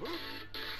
Uh!